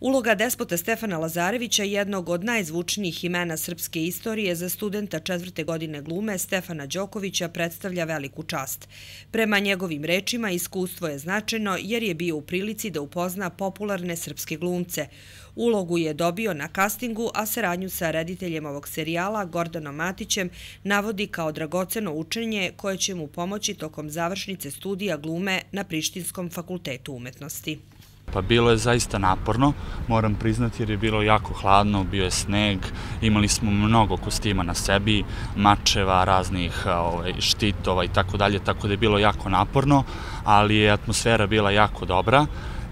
Uloga despota Stefana Lazarevića, jednog od najzvučnijih imena srpske istorije za studenta četvrte godine glume Stefana Đokovića, predstavlja veliku čast. Prema njegovim rečima, iskustvo je značajno jer je bio u prilici da upozna popularne srpske glumce. Ulogu je dobio na kastingu, a saradnju sa rediteljem ovog serijala, Gordanom Matićem, navodi kao dragoceno učenje koje će mu pomoći tokom završnice studija glume na Prištinskom fakultetu umetnosti. Pa bilo je zaista naporno, moram priznati jer je bilo jako hladno, bio je sneg, imali smo mnogo kostima na sebi, mačeva, raznih ovaj, štitova i tako dalje, tako da je bilo jako naporno, ali je atmosfera bila jako dobra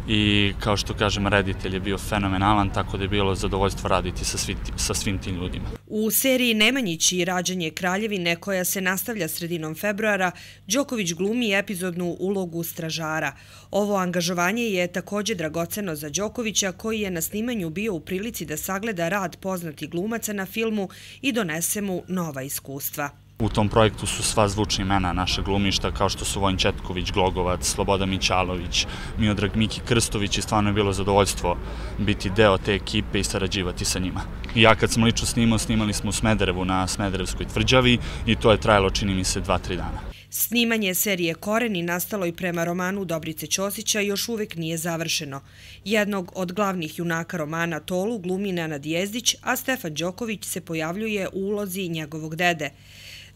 i kao što kažem, reditelj je bio fenomenalan, tako da je bilo zadovoljstvo raditi sa, svi, sa svim tim ljudima. U seriji Nemanjići i rađanje Kraljevine, koja se nastavlja sredinom februara, Đoković glumi epizodnu ulogu stražara. Ovo angažovanje je također dragoceno za Đokovića, koji je na snimanju bio u prilici da sagleda rad poznati glumaca na filmu i donese mu nova iskustva. U tom projektu su sva zvučna imena naše glumišta, kao što su Vojn Četković, Glogovac, Sloboda Mićalović, Miodrag Miki Krstović i stvarno je bilo zadovoljstvo biti deo te ekipe i sarađivati sa njima. I ja kad sam lično snimao, snimali smo u Smederevu na Smederevskoj tvrđavi i to je trajalo, čini mi se, dva, tri dana. Snimanje serije Koreni nastalo i prema romanu Dobrice Ćosića još uvek nije završeno. Jednog od glavnih junaka romana Tolu glumi Nenad Jezdić, a Stefan Đoković se pojavljuje u ulozi njegovog dede.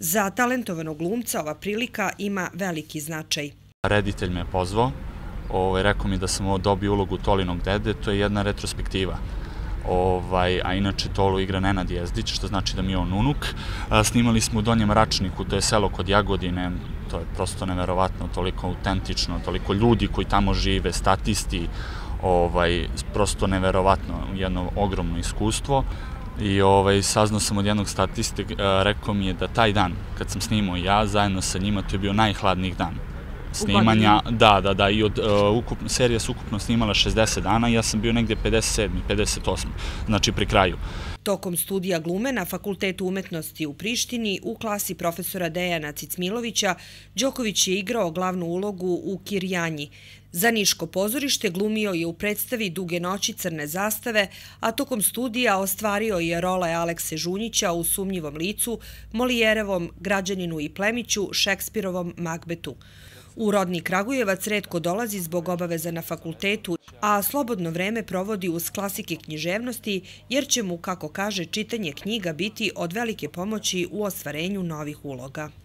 Za talentovanog glumca ova prilika ima veliki značaj. Reditelj me je pozvao, ovaj, rekao mi da sam dobio ulogu Tolinog dede, to je jedna retrospektiva. Ovaj, a inače Tolu igra Nenad Jezdić, što znači da mi je on unuk. Snimali smo u Donjem Račniku, to je selo kod Jagodine, to je prosto neverovatno, toliko autentično, toliko ljudi koji tamo žive, statisti, ovaj, prosto neverovatno, jedno ogromno iskustvo i ovaj, saznao sam od jednog statiste, e, rekao mi je da taj dan, kad sam snimao ja, zajedno sa njima, to je bio najhladnijih dan snimanja. Da, da, da, i od uh, ukupno, serija se ukupno snimala 60 dana ja sam bio negdje 57. 58. Znači pri kraju. Tokom studija glume na Fakultetu umetnosti u Prištini u klasi profesora Dejana Cicmilovića, Đoković je igrao glavnu ulogu u Kirjanji. Za Niško pozorište glumio je u predstavi Duge noći crne zastave, a tokom studija ostvario je role Alekse Žunjića u Sumnjivom licu, Molijerevom Građaninu i Plemiću, Šekspirovom Magbetu. U rodni Kragujevac redko dolazi zbog obaveza na fakultetu, a slobodno vreme provodi uz klasike književnosti, jer će mu, kako kaže, čitanje knjiga biti od velike pomoći u ostvarenju novih uloga.